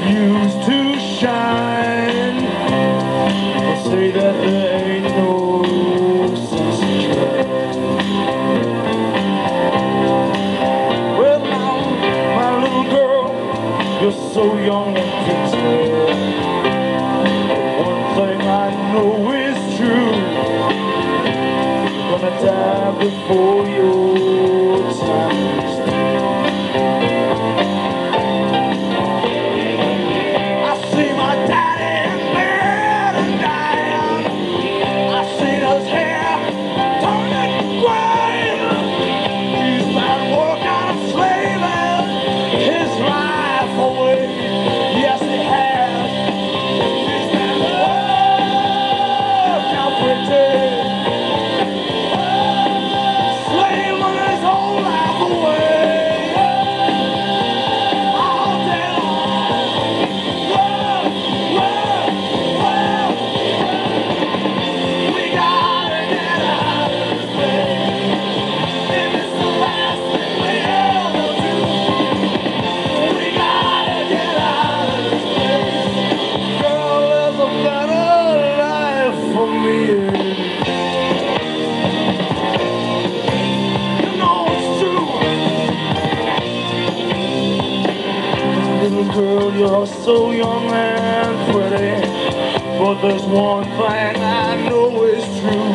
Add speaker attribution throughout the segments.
Speaker 1: refuse to shine. I say that there ain't no sense in. Well, now, my little girl, you're so young and pretty. before you girl, you're so young and pretty. But there's one thing I know is true.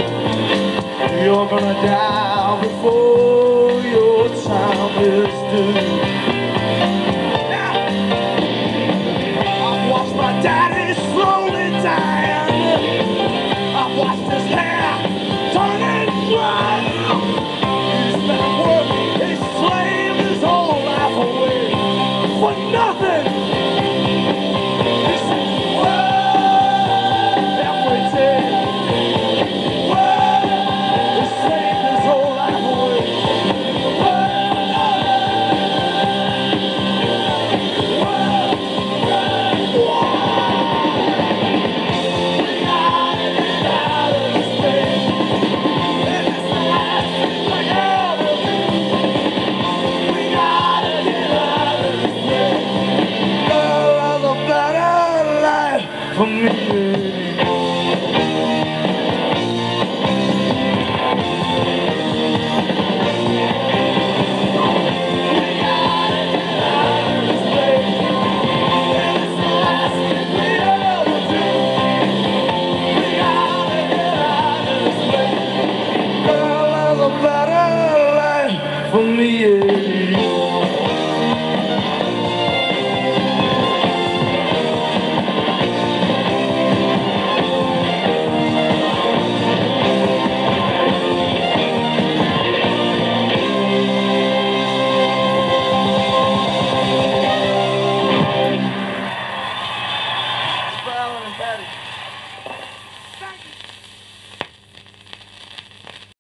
Speaker 1: You're gonna die before your time is due. I've watched my dad